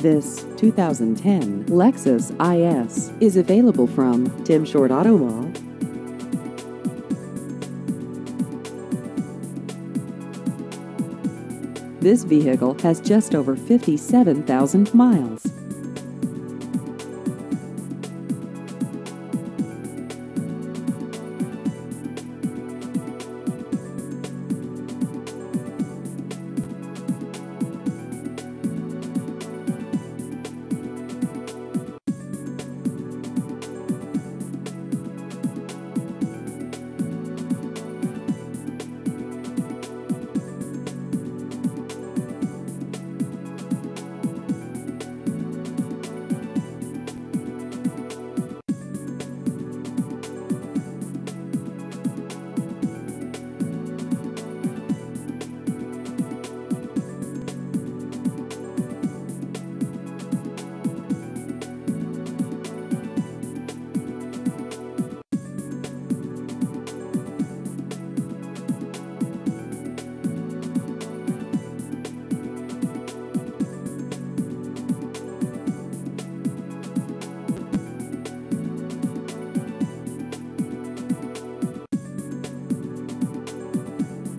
This 2010 Lexus IS is available from Tim Short Auto Mall. This vehicle has just over 57,000 miles.